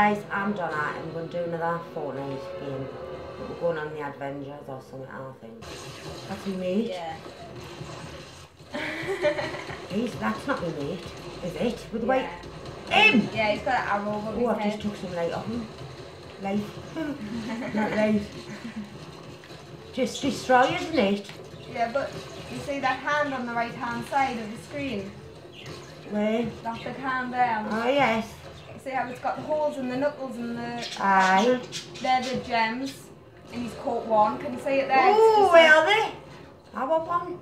guys, I'm Donna and we're doing another Fortnite game. We're going on the Avengers or something, I think. That's me mate. Yeah. He's, that's not me mate, is it? With the white... Yeah. Him! Yeah, he's got an arrow over Oh, I've just took some light off him. Light. not light. Just destroy, isn't it? Yeah, but you see that hand on the right hand side of the screen? Where? That's big hand there. Oh, yes. See how it's got the holes in the knuckles and the... Aye. They're the gems. And he's caught one. Can you see it there? Oh, where are they? I want one.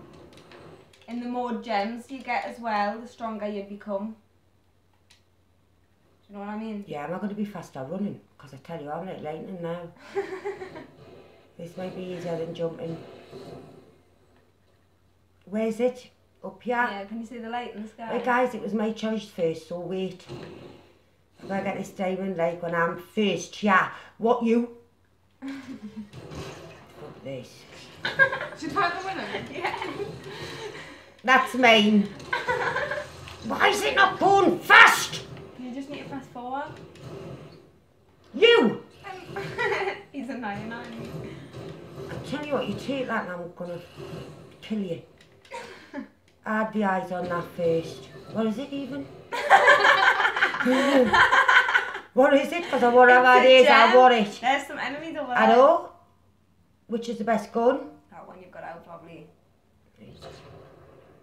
And the more gems you get as well, the stronger you become. Do you know what I mean? Yeah, I'm not going to be faster running? Because I tell you, I'm like lightning now. This might be easier than jumping. Where's it? Up here? Yeah, can you see the light in the sky? Right, guys, it was my choice first, so wait. I'm going to get this diamond like when I'm first. Yeah. What you? Fuck this. Should find the winner. Yeah. That's mine. Why is it not going fast? You just need to press forward. You! He's a 99. I tell you what, you take that and I'm going to kill you. Add the eyes on that first. What is it even? What is it? Because I want to have ideas, I want it. There's some enemies over there. I know. Which is the best gun? That one you've got out probably.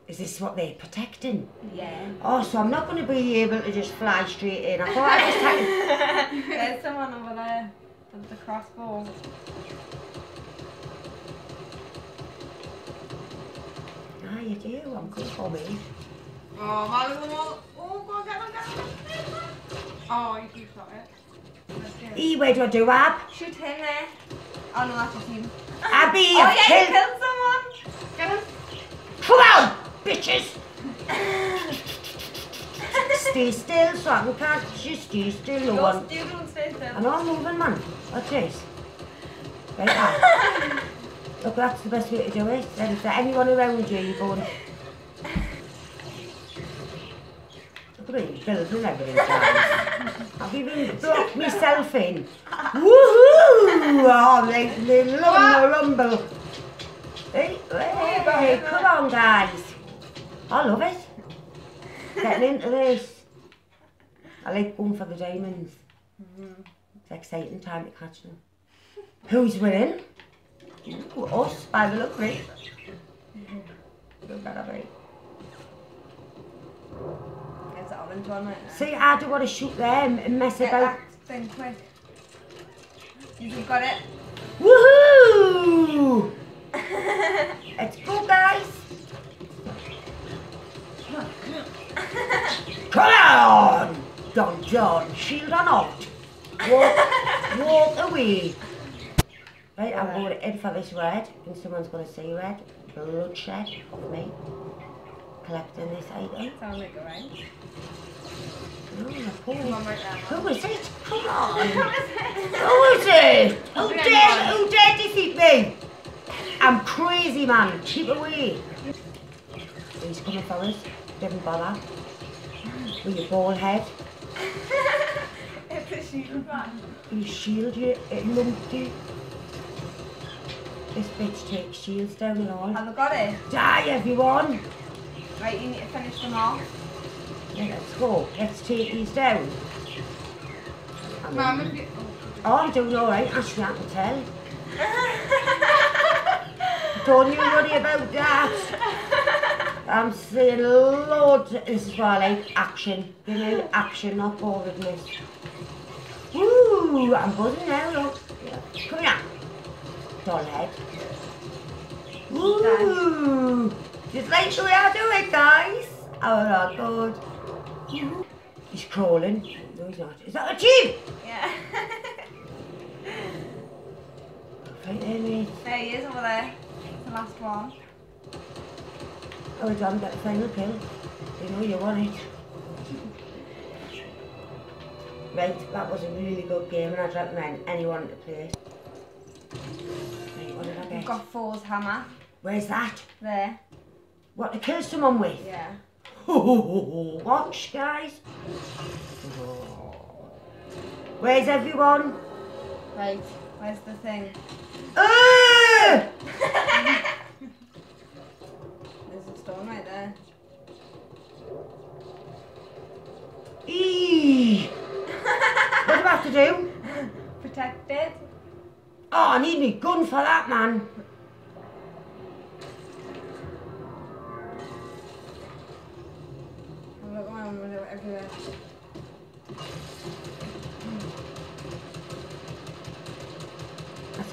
Is this what they're protecting? Yeah. Oh, so I'm not going to be able to just fly straight in. I thought I just had. There's someone over there with the crossbow. Ah, you do. I'm good for me. Oh, Molly, one more. Oh, go on, get them, get them. Oh, you, you shot it. That's good. E, where do I do, Ab? Shoot him there. Oh no, that's just him. Abby, oh I've yeah, killed... you killed someone. Get him. Come on, bitches! stay still so I can catch you. Stay still, no Go one. still don't stay I still. know I'm moving, man. Watch this. Right now. Look, that's the best way to do it. Then if there's anyone around you, you're going... Look at me, building everything, guys. I've even blocked myself in. Woohoo! Oh, they, they love the rumble. Hey, hey, hey, come on, guys. I love it. Getting into this. I like going for the diamonds. It's exciting time to catch them. Who's winning? Ooh, us, by the look of it. Better be. There's the orange one right there. See, I don't want to shoot them and mess Get about. that thing quick. You've got it. Woohoo! Let's go, guys. Come on! Don John, shield or not. Walk, walk away. Right, I'm going in for this red, and someone's going to see red. Bloodshed of me. Collecting this item. Eh? Sound like a right. Oh, Come poor. on right there. Who is it? Come on. Who is it? Who dare, who dare defeat me? I'm crazy, man. Keep away. He's coming for us. Didn't bother. With your ball head. it's a shield man. You shield you, it lumpy. This bitch takes shields down and all. Have I got it? Die, everyone. Right, you need to finish them off. Yeah, let's go. Let's take these down. I'm Mum, in. if you. Oh, I'm doing alright, Ashley, I can tell. Don't you worry about that. I'm saying loads. This is why I like action. You know, action, not boredness. Woo! I'm buzzing now, look. Yeah. Come here. Doll head. Woo! Just the way I do it, guys. Oh, my God. He's crawling. No, he's not. Is that a team? yeah. Right there, mate. there he is over there. The last one. Oh, John, get the final kill. You know you want it. Right, that was a really good game and I'd recommend anyone to play. Right, what did I We've got Thor's hammer. Where's that? There. What, to kill someone with? Yeah. Watch, guys. Where's everyone? Right, where's the thing? Uh! There's a stone right there. Eee! what do I have to do? Protect it. Oh, I need me gun for that, man.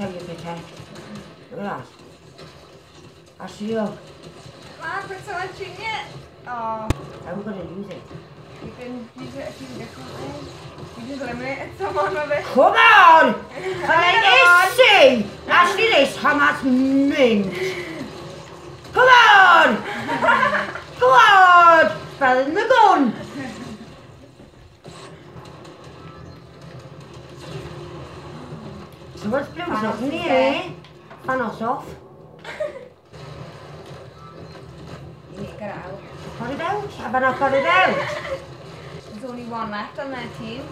How you protect. Look at that. I see you. Margaret's watching it. Oh, we going to use it? you can use it a few different ways. You just eliminated someone with it. Come on! See! Actually, this hammer's mint. Come on! Come on! Fell in the gun. Someone's blew Thanos something is here. there. Off. You need to get it out. Got it out. Have I not got it out? There's only one left on their team.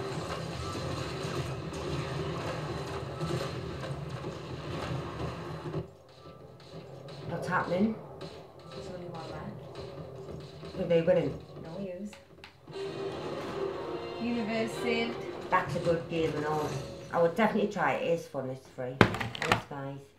What's happening? There's only one left. Are they winning? No use. Universe saved. That's a good game and all. I would definitely try it. It is fun. It's free. Thanks, guys.